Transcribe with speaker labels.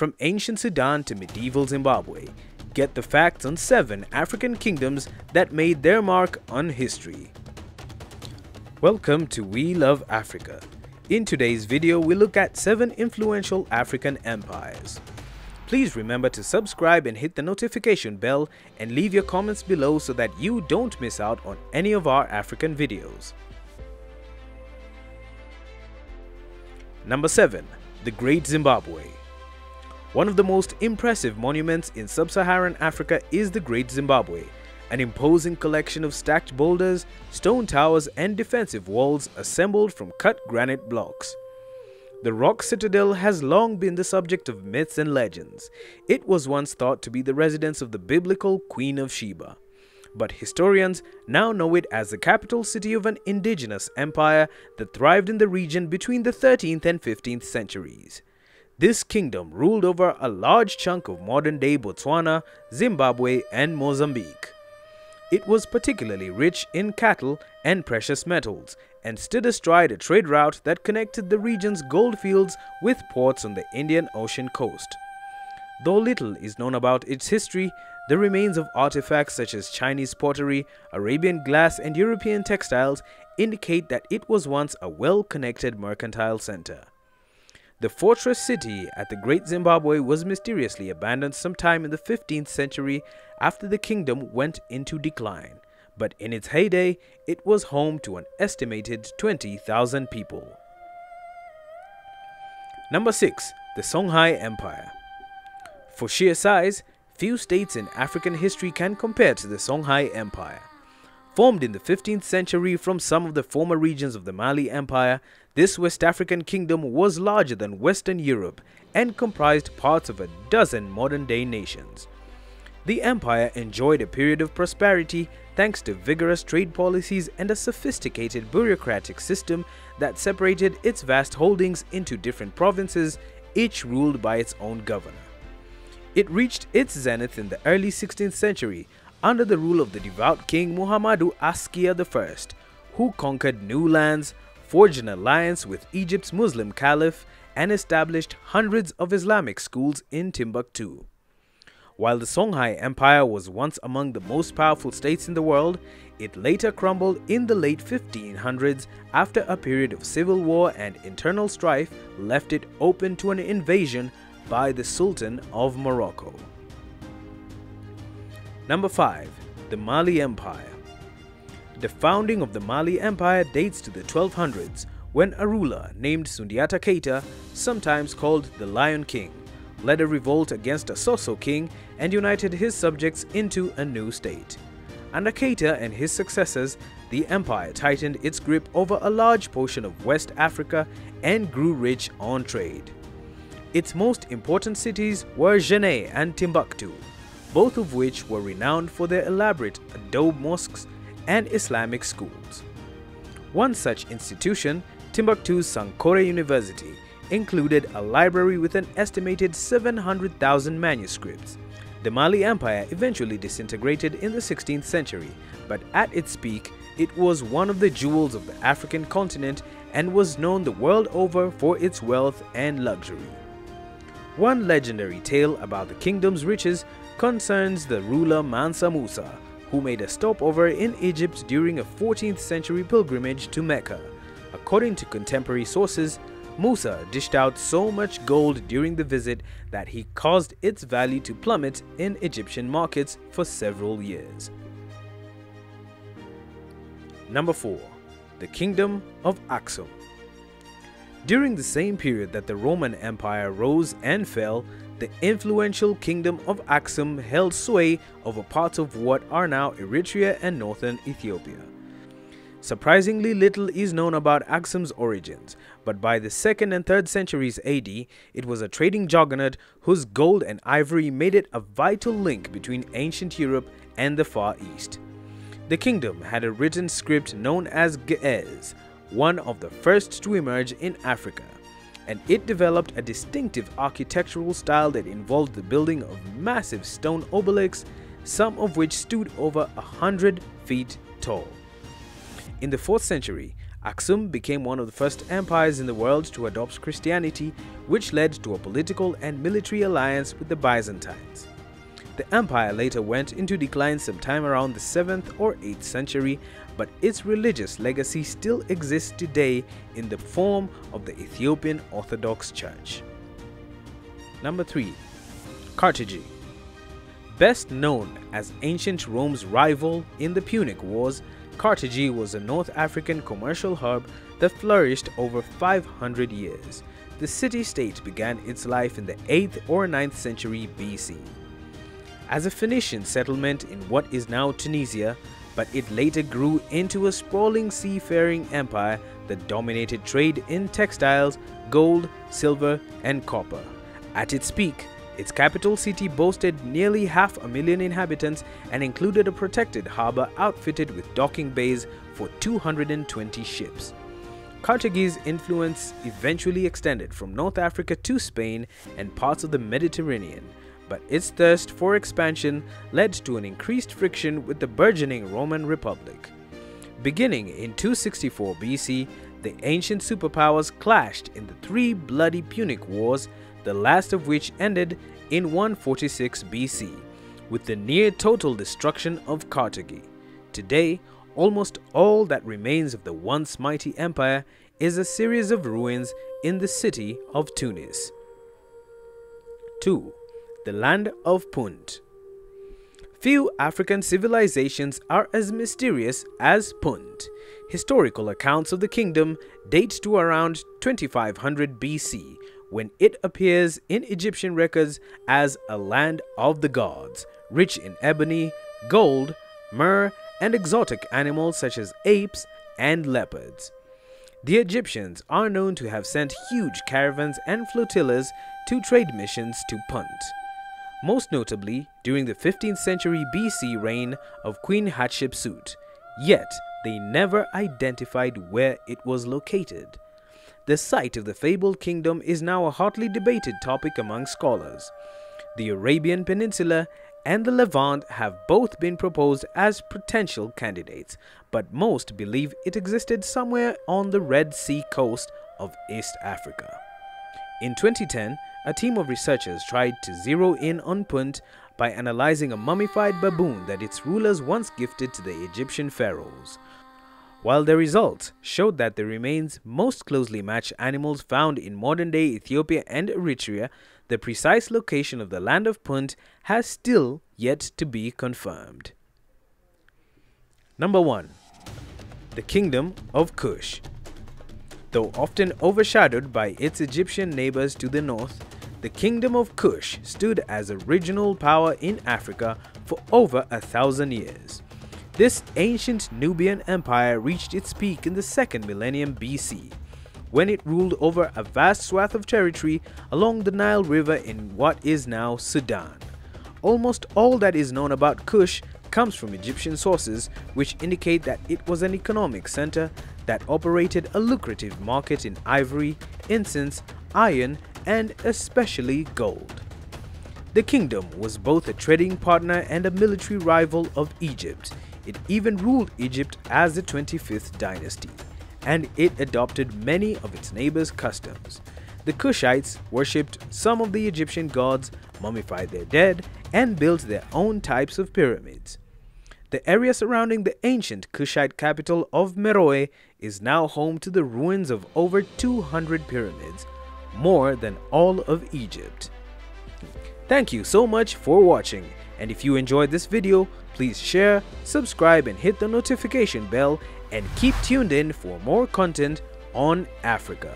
Speaker 1: From ancient Sudan to medieval Zimbabwe, get the facts on 7 African kingdoms that made their mark on history. Welcome to We Love Africa. In today's video, we look at 7 influential African empires. Please remember to subscribe and hit the notification bell and leave your comments below so that you don't miss out on any of our African videos. Number 7. The Great Zimbabwe One of the most impressive monuments in sub-Saharan Africa is the Great Zimbabwe, an imposing collection of stacked boulders, stone towers and defensive walls assembled from cut granite blocks. The rock citadel has long been the subject of myths and legends. It was once thought to be the residence of the biblical Queen of Sheba but historians now know it as the capital city of an indigenous empire that thrived in the region between the 13th and 15th centuries. This kingdom ruled over a large chunk of modern-day Botswana, Zimbabwe and Mozambique. It was particularly rich in cattle and precious metals and stood astride a trade route that connected the region's goldfields with ports on the Indian Ocean coast. Though little is known about its history, the remains of artifacts such as Chinese pottery, Arabian glass and European textiles indicate that it was once a well-connected mercantile center. The fortress city at the Great Zimbabwe was mysteriously abandoned sometime in the 15th century after the kingdom went into decline, but in its heyday, it was home to an estimated 20,000 people. Number 6. The Songhai Empire For sheer size, Few states in African history can compare to the Songhai Empire. Formed in the 15th century from some of the former regions of the Mali Empire, this West African kingdom was larger than Western Europe and comprised parts of a dozen modern-day nations. The empire enjoyed a period of prosperity thanks to vigorous trade policies and a sophisticated bureaucratic system that separated its vast holdings into different provinces, each ruled by its own governor. It reached its zenith in the early 16th century under the rule of the devout king Muhammadu Askia I, who conquered new lands, forged an alliance with Egypt's Muslim caliph, and established hundreds of Islamic schools in Timbuktu. While the Songhai Empire was once among the most powerful states in the world, it later crumbled in the late 1500s after a period of civil war and internal strife left it open to an invasion by the Sultan of Morocco. Number 5. The Mali Empire The founding of the Mali Empire dates to the 1200s when a ruler named Sundiata Keita, sometimes called the Lion King, led a revolt against a Soso king and united his subjects into a new state. Under Keita and his successors, the empire tightened its grip over a large portion of West Africa and grew rich on trade. Its most important cities were Djenné and Timbuktu, both of which were renowned for their elaborate adobe mosques and Islamic schools. One such institution, Timbuktu's Sankore University, included a library with an estimated 700,000 manuscripts. The Mali Empire eventually disintegrated in the 16th century, but at its peak, it was one of the jewels of the African continent and was known the world over for its wealth and luxury. One legendary tale about the kingdom's riches concerns the ruler Mansa Musa, who made a stopover in Egypt during a 14th century pilgrimage to Mecca. According to contemporary sources, Musa dished out so much gold during the visit that he caused its value to plummet in Egyptian markets for several years. Number 4. The Kingdom of Aksum during the same period that the Roman Empire rose and fell, the influential kingdom of Aksum held sway over parts of what are now Eritrea and northern Ethiopia. Surprisingly little is known about Aksum's origins, but by the 2nd and 3rd centuries AD, it was a trading juggernaut whose gold and ivory made it a vital link between ancient Europe and the Far East. The kingdom had a written script known as Ge'ez, one of the first to emerge in Africa, and it developed a distinctive architectural style that involved the building of massive stone obelisks, some of which stood over a hundred feet tall. In the 4th century, Aksum became one of the first empires in the world to adopt Christianity, which led to a political and military alliance with the Byzantines. The empire later went into decline sometime around the 7th or 8th century, but its religious legacy still exists today in the form of the Ethiopian Orthodox Church. Number 3. Carthage Best known as ancient Rome's rival in the Punic Wars, Carthage was a North African commercial hub that flourished over 500 years. The city-state began its life in the 8th or 9th century BC. As a Phoenician settlement in what is now Tunisia, but it later grew into a sprawling seafaring empire that dominated trade in textiles, gold, silver, and copper. At its peak, its capital city boasted nearly half a million inhabitants and included a protected harbor outfitted with docking bays for 220 ships. Carthage's influence eventually extended from North Africa to Spain and parts of the Mediterranean, but its thirst for expansion led to an increased friction with the burgeoning Roman Republic. Beginning in 264 BC, the ancient superpowers clashed in the three bloody Punic Wars the last of which ended in 146 BC with the near total destruction of Carthage. Today, almost all that remains of the once mighty empire is a series of ruins in the city of Tunis. 2. The Land of Punt Few African civilizations are as mysterious as Punt. Historical accounts of the kingdom date to around 2500 BC when it appears in Egyptian records as a land of the gods, rich in ebony, gold, myrrh, and exotic animals such as apes and leopards. The Egyptians are known to have sent huge caravans and flotillas to trade missions to Punt, most notably during the 15th century BC reign of Queen Hatshepsut, yet they never identified where it was located. The site of the fabled kingdom is now a hotly debated topic among scholars. The Arabian Peninsula and the Levant have both been proposed as potential candidates, but most believe it existed somewhere on the Red Sea coast of East Africa. In 2010, a team of researchers tried to zero in on Punt by analyzing a mummified baboon that its rulers once gifted to the Egyptian pharaohs. While the results showed that the remains most closely match animals found in modern-day Ethiopia and Eritrea, the precise location of the land of Punt has still yet to be confirmed. Number 1. The Kingdom of Kush Though often overshadowed by its Egyptian neighbors to the north, the Kingdom of Kush stood as a regional power in Africa for over a thousand years. This ancient Nubian empire reached its peak in the second millennium BC, when it ruled over a vast swath of territory along the Nile River in what is now Sudan. Almost all that is known about Kush comes from Egyptian sources, which indicate that it was an economic center that operated a lucrative market in ivory, incense, iron, and especially gold. The kingdom was both a trading partner and a military rival of Egypt, it even ruled Egypt as the 25th dynasty, and it adopted many of its neighbors' customs. The Kushites worshipped some of the Egyptian gods, mummified their dead, and built their own types of pyramids. The area surrounding the ancient Kushite capital of Meroe is now home to the ruins of over 200 pyramids, more than all of Egypt. Thank you so much for watching and if you enjoyed this video, please share, subscribe and hit the notification bell and keep tuned in for more content on Africa.